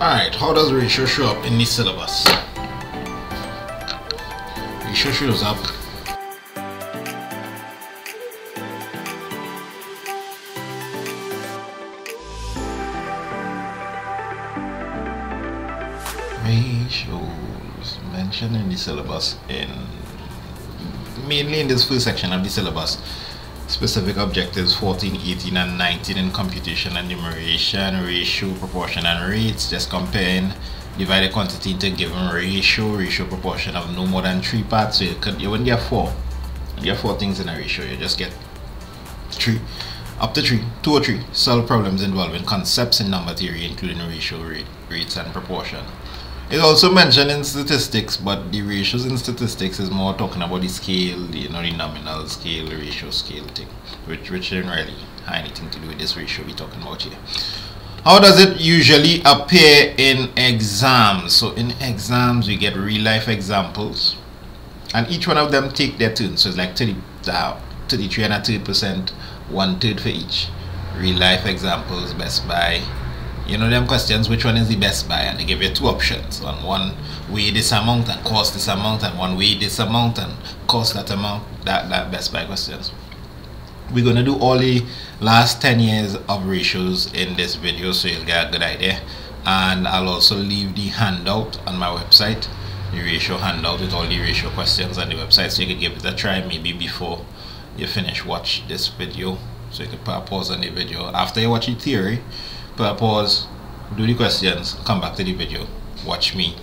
Alright, how does ratio show up in the syllabus? Ratio shows up ratios mentioned in the syllabus in mainly in this first section of the syllabus specific objectives 14 18 and 19 in computation and numeration ratio proportion and rates. Just comparing divide a quantity into given ratio ratio proportion of no more than three parts. So you could you wouldn't get four. You get four things in a ratio you just get three up to three two or three. Solve problems involving concepts in number theory including ratio rate rates and proportion it's also mentioned in statistics, but the ratios in statistics is more talking about the scale, the, you know, the nominal scale, the ratio scale thing, which which didn't really have anything to do with this ratio we're talking about here. How does it usually appear in exams? So in exams, we get real life examples, and each one of them take their turn. So it's like 30, uh, 33 and a third percent, one third for each. Real life examples, best buy, you know them questions which one is the best buy? And they give you two options. On one weigh this amount and cost this amount and one weigh this amount and cost that amount that that best buy questions. We're going to do all the last 10 years of ratios in this video so you'll get a good idea. And I'll also leave the handout on my website. The ratio handout with all the ratio questions on the website so you can give it a try maybe before you finish watch this video. So you can pause on the video. After you watch the theory pause, do the questions, come back to the video, watch me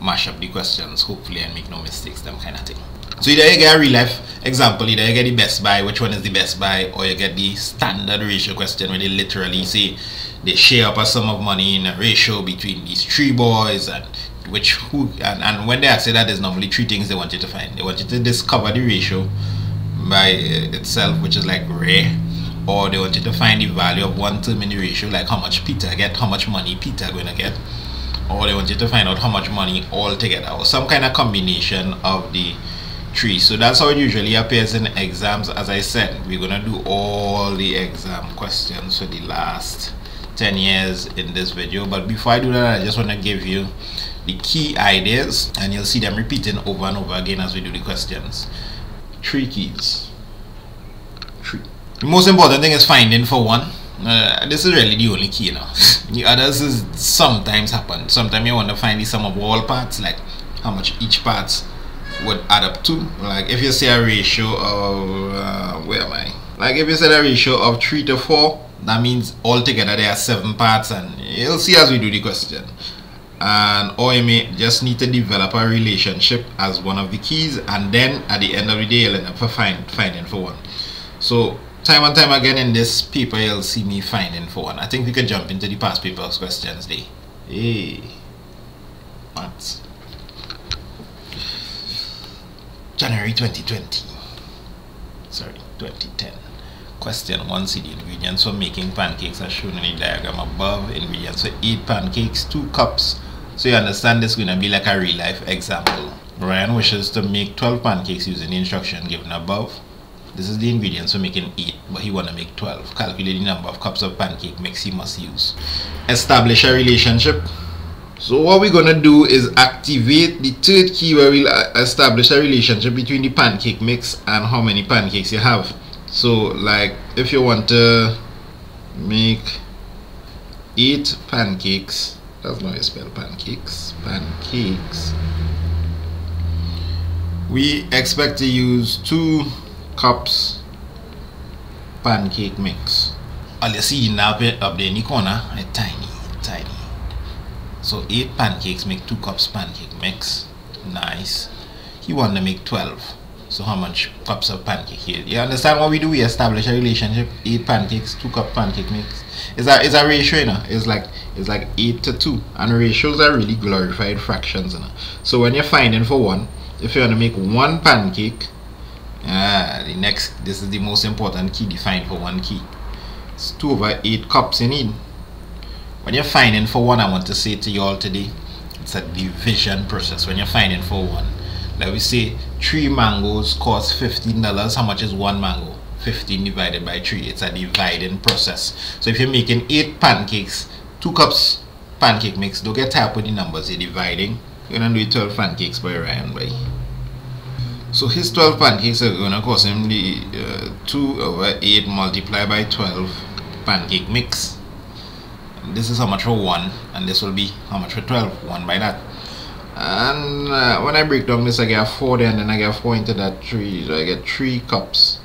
mash up the questions, hopefully and make no mistakes, them kind of thing. So either you get a real life example, either you get the best buy, which one is the best buy, or you get the standard ratio question where they literally say they share up a sum of money in a ratio between these three boys and which who and, and when they ask you that there's normally three things they want you to find. They want you to discover the ratio by uh, itself, which is like rare or they wanted to find the value of one term in the ratio, like how much Peter get, how much money Peter going to get, or they wanted to find out how much money all together, or some kind of combination of the three. So that's how it usually appears in exams. As I said, we're going to do all the exam questions for the last 10 years in this video. But before I do that, I just want to give you the key ideas, and you'll see them repeating over and over again as we do the questions. Three keys. The most important thing is finding for one. Uh, this is really the only key now. the others is sometimes happen. Sometimes you want to find the sum of all parts, like how much each part would add up to. Like if you say a ratio of uh, where am I? Like if you say a ratio of three to four, that means altogether there are seven parts, and you'll see as we do the question. And or you may just need to develop a relationship as one of the keys, and then at the end of the day, you'll end up find, finding for one. So time and time again in this paper you'll see me finding for one. I think we could jump into the past papers questions day. Hey, maths. January 2020. Sorry, 2010. Question 1. See the ingredients for making pancakes as shown in the diagram above. Ingredients for 8 pancakes, 2 cups. So you understand this is going to be like a real life example. Ryan wishes to make 12 pancakes using the instruction given above. This is the ingredients for making 8, but he want to make 12. Calculate the number of cups of pancake mix he must use. Establish a relationship. So what we're going to do is activate the third key where we'll uh, establish a relationship between the pancake mix and how many pancakes you have. So like if you want to make 8 pancakes, that's not how you spell pancakes, pancakes. We expect to use 2 cups pancake mix. All you see now up there in the corner a tiny, tiny. So 8 pancakes make 2 cups pancake mix. Nice. He want to make 12. So how much cups of pancake here? You understand what we do? We establish a relationship. 8 pancakes, 2 cup pancake mix. It's a, it's a ratio, you know. It's like it's like 8 to 2. And ratios are really glorified fractions, you know. So when you're finding for one, if you want to make one pancake, Ah, the next, this is the most important key defined for one key. It's 2 over 8 cups you need. When you're finding for one, I want to say to you all today, it's a division process. When you're finding for one, let me say 3 mangoes cost $15. How much is one mango? 15 divided by 3. It's a dividing process. So if you're making 8 pancakes, 2 cups pancake mix, don't get tired with the numbers, you're dividing. You're gonna do 12 pancakes by Ryan by. So his 12 pancakes are gonna cost him the uh, 2 over 8 multiplied by 12 pancake mix. This is how much for 1 and this will be how much for 12, 1 by that. And uh, when I break down this I get 4 there and then I get 4 into that 3, so I get 3 cups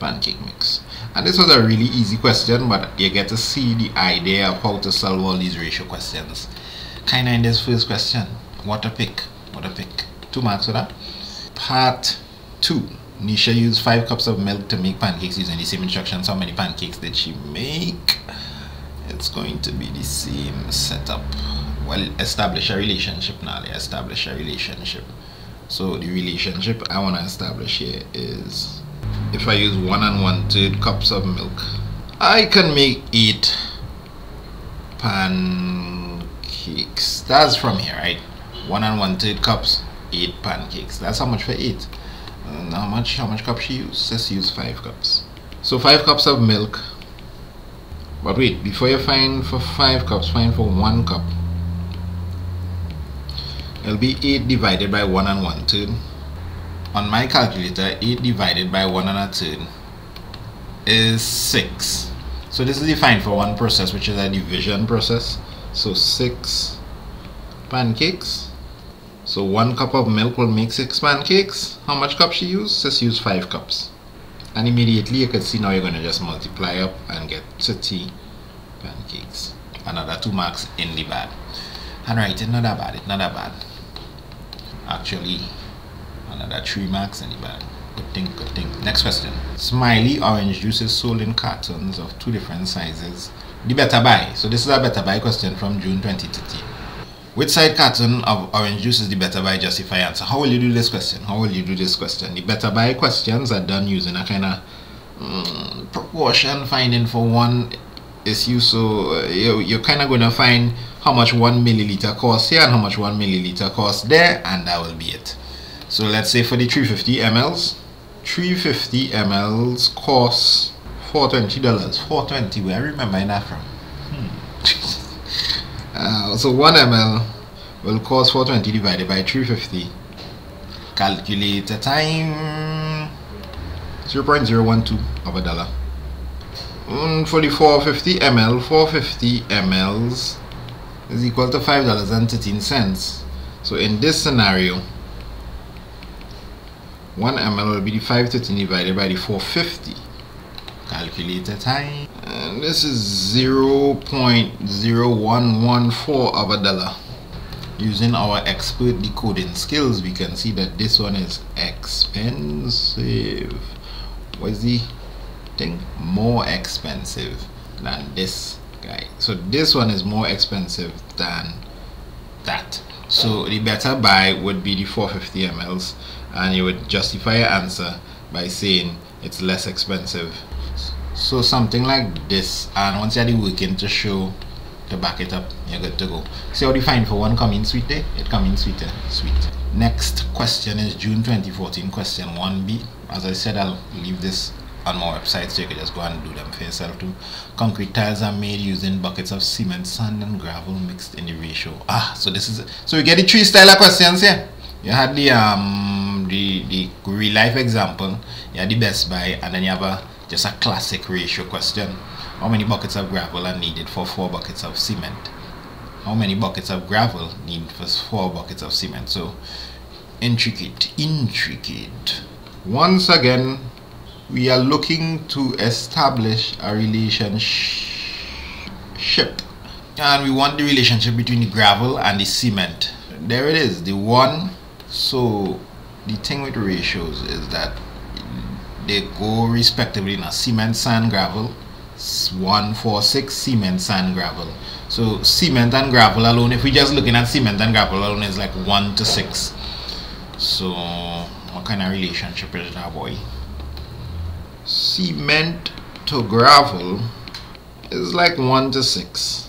pancake mix. And this was a really easy question, but you get to see the idea of how to solve all these ratio questions. Kinda in this first question. What a pick. What a pick. Two marks for that. Part two. Nisha used five cups of milk to make pancakes using the same instructions. How many pancakes did she make? It's going to be the same setup. Well, establish a relationship now. Establish a relationship. So the relationship I want to establish here is if I use one and one third cups of milk, I can make eight pancakes. That's from here, right? One and one third cups, eight pancakes. That's how much for eight. And how much? How much cups she use? Let's use five cups. So five cups of milk. But wait, before you find for five cups, find for one cup. It'll be eight divided by one and one third on my calculator 8 divided by 1 and a third is 6 so this is defined for one process which is a division process so 6 pancakes so 1 cup of milk will make 6 pancakes how much cups she used? just use 5 cups and immediately you can see now you're going to just multiply up and get 30 pancakes another 2 marks in the bag handwriting not that bad it's not that bad actually Another three marks in the bag. Good thing, good thing. Next question. Smiley orange juice is sold in cartons of two different sizes. The better buy. So this is a better buy question from June 2013. Which side carton of orange juice is the better buy justify answer? How will you do this question? How will you do this question? The better buy questions are done using a kind of um, proportion finding for one issue. So uh, you, you're kind of going to find how much one milliliter costs here and how much one milliliter costs there and that will be it. So let's say for the 350 mls, 350 mls costs $420. 420 where I remember that from? Hmm. uh, so 1 ml will cost 420 divided by 350. Calculate the time 0.012 of a dollar. Mm, for the 450 ml, 450 mls is equal to $5.13. So in this scenario, 1 ml will be the 513 divided by the 450 calculator time. And this is 0 0.0114 of a dollar. Using our expert decoding skills we can see that this one is expensive. What's the thing? More expensive than this guy. So this one is more expensive than that. So the better buy would be the 450 mls and you would justify your answer by saying it's less expensive so something like this and once you are working to show to back it up you're good to go. See how the fine for one come in sweet there it come in sweeter sweet. Next question is june 2014 question 1b as i said i'll leave this on my website so you can just go and do them for yourself too. Concrete tiles are made using buckets of cement sand and gravel mixed in the ratio. Ah so this is so we get the three style of questions here you had the um the, the real life example, you have the best buy, and then you have a just a classic ratio question. How many buckets of gravel are needed for four buckets of cement? How many buckets of gravel need for four buckets of cement? So intricate, intricate. Once again, we are looking to establish a relationship and we want the relationship between the gravel and the cement there it is the one so the thing with ratios is that they go respectively. A cement sand gravel. 146 cement sand gravel. So cement and gravel alone if we just looking at cement and gravel alone is like 1 to 6 so what kind of relationship is that boy? Cement to gravel is like 1 to 6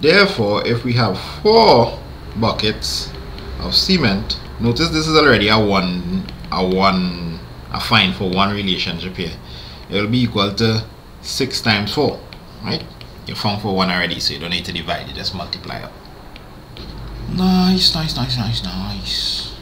therefore if we have 4 buckets of cement notice this is already a one a one a fine for one relationship here it will be equal to 6 times 4 right you found for one already so you don't need to divide you just multiply up Nice, nice, nice, nice, nice.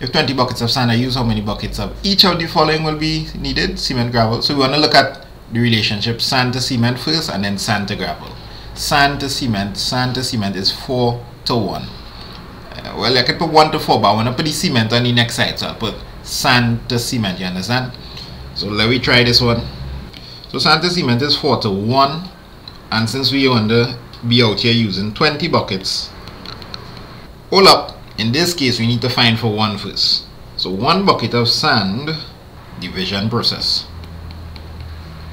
If 20 buckets of sand are used, how many buckets of each of the following will be needed? Cement, gravel. So we want to look at the relationship sand to cement first and then sand to gravel. Sand to cement, sand to cement is 4 to 1. Uh, well, I could put 1 to 4, but I want to put the cement on the next side. So I'll put sand to cement, you understand? So let me try this one. So sand to cement is 4 to 1. And since we want to be out here using 20 buckets, hold up. In this case, we need to find for 1 first. So 1 bucket of sand, division process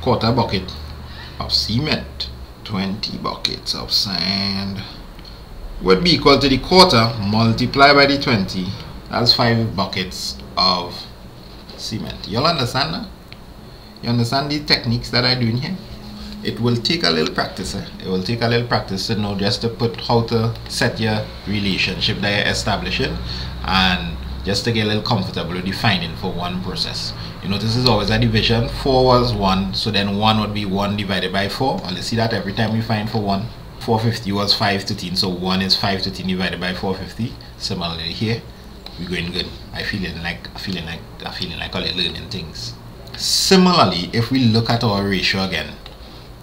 quarter bucket of cement 20 buckets of sand would be equal to the quarter multiplied by the 20 that's 5 buckets of cement. You'll understand that you understand the techniques that I do in here? It will take a little practice eh? it will take a little practice to know just to put how to set your relationship that you're establishing and just to get a little comfortable with defining for one process. You notice is always a division. 4 was 1 so then 1 would be 1 divided by 4 and you see that every time we find for 1 450 was 5 to 10 so 1 is 5 to 10 divided by 450 similarly here we're going good I feeling like I feeling like I feeling like all learning things similarly if we look at our ratio again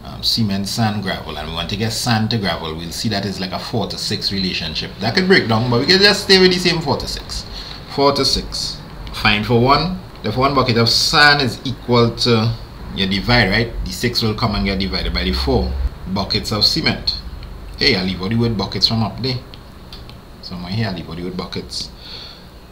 um, cement sand gravel and we want to get sand to gravel we'll see that is like a 4 to 6 relationship that could break down but we can just stay with the same 4 to 6 4 to 6 Fine for 1 if one bucket of sand is equal to your divide, right? The 6 will come and get divided by the 4 buckets of cement. Hey, I leave all the word buckets from up there. Somewhere here, I leave all the word buckets.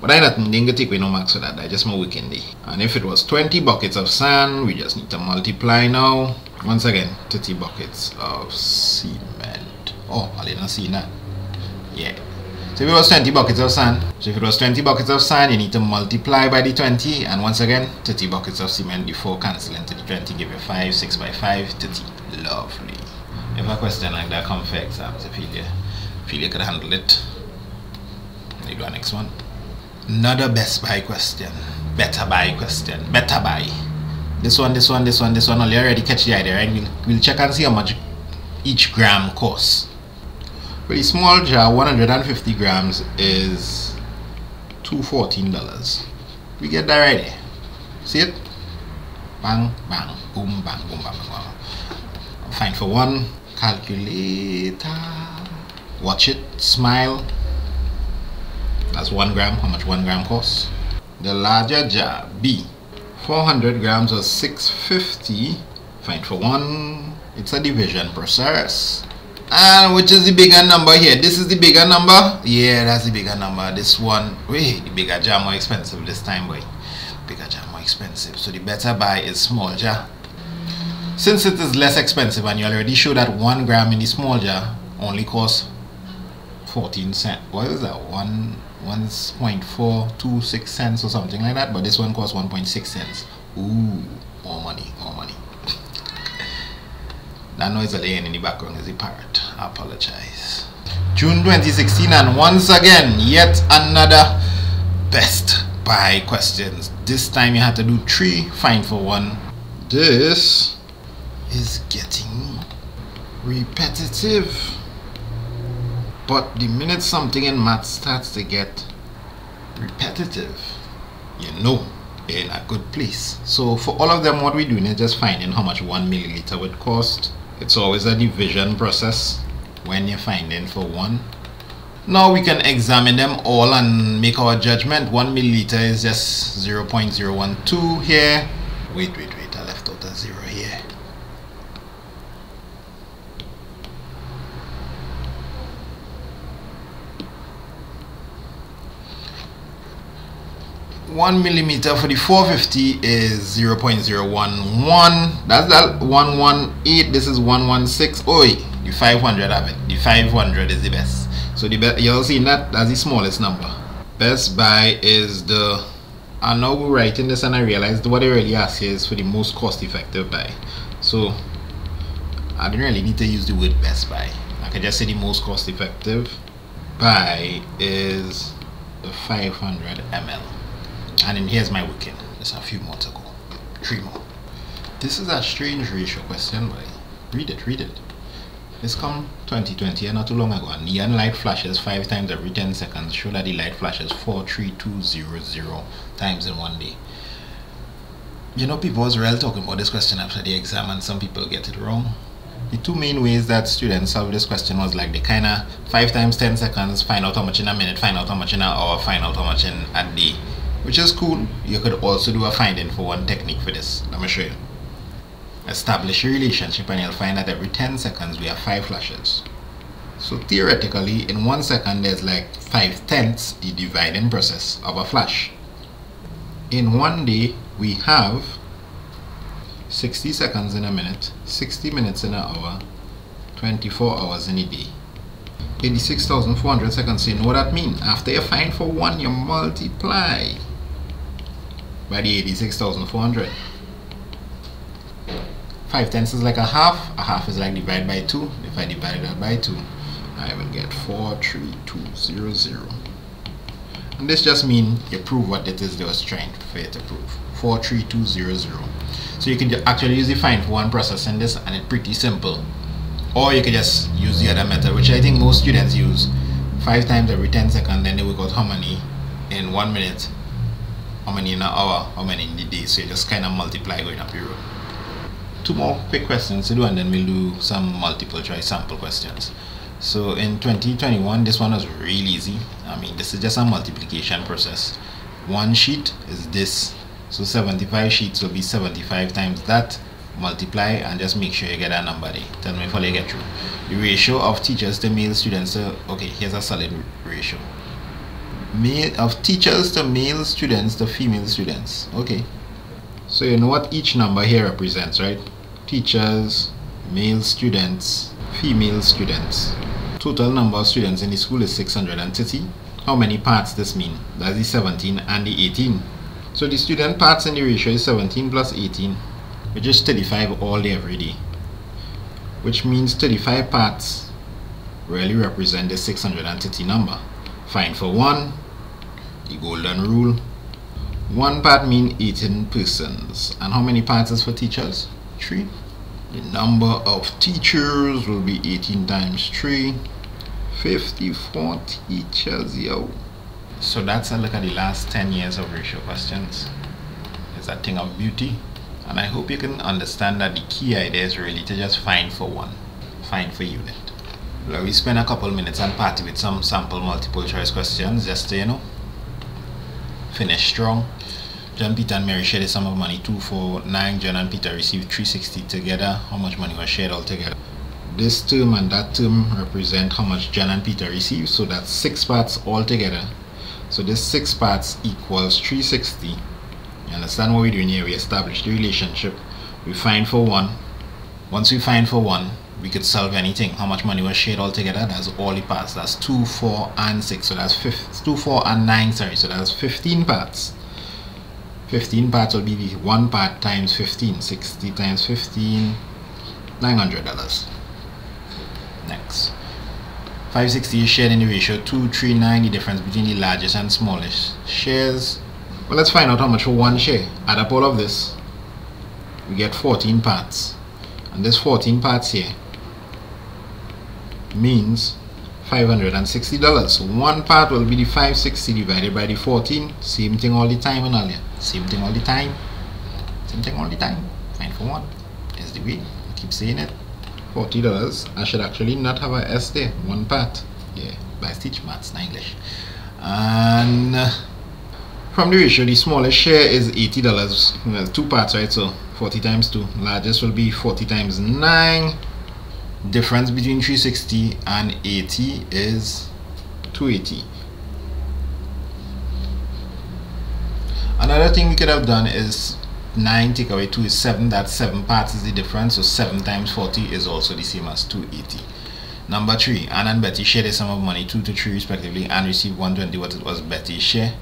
But I not didn't take away no marks for that. I just my weekend day. And if it was 20 buckets of sand, we just need to multiply now. Once again, 30 buckets of cement. Oh, I didn't see that. Yeah. So if it was 20 buckets of sand, so if it was 20 buckets of sand, you need to multiply by the 20, and once again, 30 buckets of cement before cancelling to the 20, give you 5, 6 by 5, 30. Lovely. If a question like that comes for exams, I feel you, feel you could handle it. You do a next one. Another best buy question. Better buy question. Better buy. This one, this one, this one, this one. You already catch the idea, right? We'll, we'll check and see how much each gram costs. A small jar, 150 grams is $214. We get that ready. See it? Bang, bang, boom, bang, boom, bang, bang, bang. Fine for one. Calculator. Watch it. Smile. That's one gram. How much one gram costs? The larger jar, B. 400 grams or 650. Fine for one. It's a division process. And which is the bigger number here? This is the bigger number? Yeah, that's the bigger number. This one, wait, the bigger jar more expensive this time, boy. Bigger jar more expensive. So the better buy is small jar. Since it is less expensive and you already show that one gram in the small jar only costs 14 cents. What is that? One 1.426 cents or something like that. But this one costs 1.6 cents. Ooh, more money, more money. That noise laying in the background is a parrot. I apologize. June 2016 and once again, yet another best buy questions. This time you had to do three, fine for one. This is getting repetitive. But the minute something in math starts to get repetitive, you know in a good place. So for all of them, what we're doing is just finding how much one milliliter would cost. It's always a division process when you're finding for one. Now we can examine them all and make our judgment. One milliliter is just 0.012 here. Wait wait wait I left out a zero here 1 millimeter for the 450 is 0 0.011 that's that 118 this is 116 oh the 500 of it. The 500 is the best. So the best you'll see that? That's the smallest number. Best buy is the I know we're writing this and I realized what they really ask is for the most cost effective buy. So I didn't really need to use the word best buy. I can just say the most cost effective buy is the 500 ml and then here's my weekend It's a few more to go three more this is a strange ratio question but read it read it This come 2020 not too long ago. And neon light flashes five times every 10 seconds show that the light flashes 43200 times in one day. You know, people was real talking about this question after the exam, and some people get it wrong. The two main ways that students solve this question was like the kind of 5 times 10 seconds, find out how much in a minute, find out how much in an hour, find out how much in a day. Which is cool. You could also do a finding for one technique for this. Let me show you. Establish a relationship and you'll find that every 10 seconds we have 5 flashes. So theoretically, in 1 second there's like 5 tenths the dividing process of a flash. In one day, we have 60 seconds in a minute, 60 minutes in an hour, 24 hours in a day. 86,400 seconds. You know what that means? After you find for one, you multiply by the 86,400. 5 tenths is like a half. A half is like divided by 2. If I divide that by 2, I will get 43200. And this just means you prove what it is they was trying for you to prove. 43200. So you can actually use the find for one process in this and it's pretty simple. Or you can just use the other method, which I think most students use. 5 times every 10 seconds, then they work out how many in 1 minute, how many in an hour, how many in the day. So you just kind of multiply going up your road. Two more quick questions to do and then we'll do some multiple choice sample questions. So in 2021 this one was really easy. I mean this is just a multiplication process. One sheet is this. So 75 sheets will be 75 times that. Multiply and just make sure you get that number there tell me if I get through. The ratio of teachers to male students to, okay here's a solid ratio male of teachers to male students to female students okay so you know what each number here represents right teachers, male students, female students. Total number of students in the school is 630. How many parts this mean? That's the 17 and the 18. So the student parts in the ratio is 17 plus 18, which is 35 all day every day. Which means 35 parts really represent the 630 number. Fine for one, the golden rule. One part mean 18 persons. And how many parts is for teachers? 3 the number of teachers will be 18 times 3 54 teachers yo. So that's a look at the last 10 years of ratio questions. It's a thing of beauty? And I hope you can understand that the key idea is really to just find for one. Find for unit. Well, we spend a couple minutes and party with some sample multiple choice questions just to you know finish strong John Peter and Mary shared a sum of money 249. John and Peter received 360 together. How much money was shared altogether? This term and that term represent how much John and Peter received. So that's six parts altogether. So this six parts equals 360. You understand what we're doing here? We establish the relationship. We find for one. Once we find for one, we could solve anything. How much money was shared altogether? That's all the parts. That's 2, 4, and 6. So that's 2, 4, and 9, sorry. So that's 15 parts. 15 parts will be the one part times 15 60 times 15 $900 next 560 is shared in the ratio 239 the difference between the largest and smallest shares well let's find out how much for one share add up all of this we get 14 parts and this 14 parts here means $560 so one part will be the 560 divided by the 14 same thing all the time and all that same thing all the time. Same thing all the time. Fine for one. Is the way. I keep saying it. $40 I should actually not have a S there. One part. Yeah. But I teach maths not English. And uh, from the ratio the smallest share is $80 well, two parts right? So 40 times 2 largest will be 40 times 9 difference between 360 and 80 is 280 another thing we could have done is 9 take away 2 is 7 that 7 parts is the difference so 7 times 40 is also the same as 280 number 3 Anne and Betty share the sum of money 2 to 3 respectively and received 120 what it was Betty's share.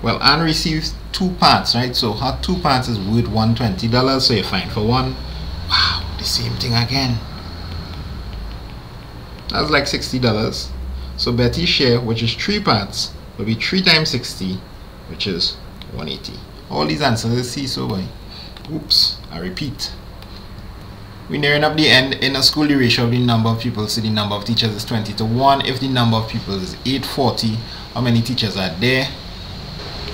Well Anne receives two parts right? So her two parts is worth 120 dollars so you find for one. Wow the same thing again that's like $60 so Betty's share which is three parts will be 3 times 60 which is 180 all these answers is C so boy. Oops I repeat. We're nearing up the end in a school the ratio of the number of pupils to the number of teachers is 20 to 1 if the number of pupils is 840 how many teachers are there?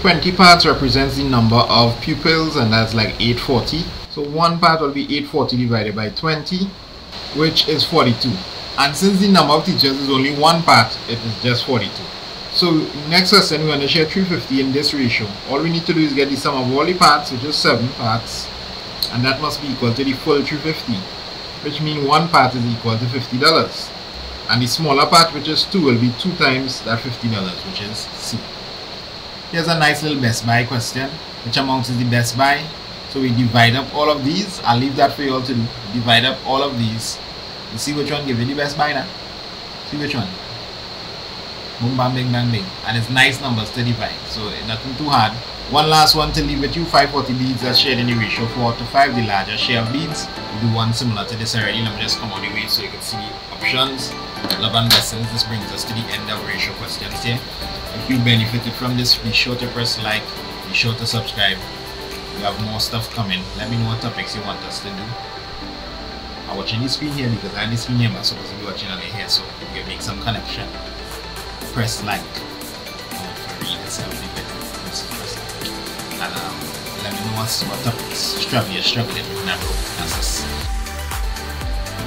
20 parts represents the number of pupils and that's like 840 so one part will be 840 divided by 20 which is 42 and since the number of teachers is only one part. It is just 42 so next question we're going to share 350 in this ratio. All we need to do is get the sum of all the parts which is 7 parts and that must be equal to the full 350 which means one part is equal to $50 and the smaller part which is 2 will be 2 times that $50 which is C. Here's a nice little best buy question which amount is the best buy. So we divide up all of these. I'll leave that for you all to divide up all of these and see which one give you the best buy now see which one? Boom bam bing bang bing. And it's nice numbers to divide so eh, nothing too hard. One last one to leave with you. 540 beads as shared in the ratio 4 to 5 the larger share of beads. We do one similar to this already. Let me just come on the way so you can see options. Love and blessings. This brings us to the end of ratio questions here. If you benefited from this be sure to press like. Be sure to subscribe. We have more stuff coming. Let me know what topics you want us to do I'm watching this screen here because I this screen here I'm supposed to be watching on here so you can make some connection press like and um, let me know what's, what topics struggle you're struggling with now answers.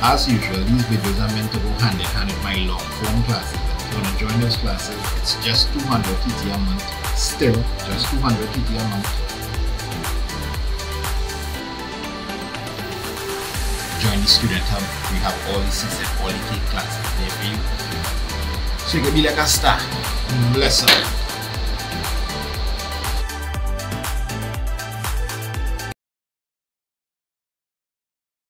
As usual, these videos are meant to go hand in hand with my long form classes. If you want to join those classes, it's just 200 TT a month. Still, just 200 TT a month. Student Hub. We have all the CSEC, all the K classes there for you. So you can be like a star. Bless up.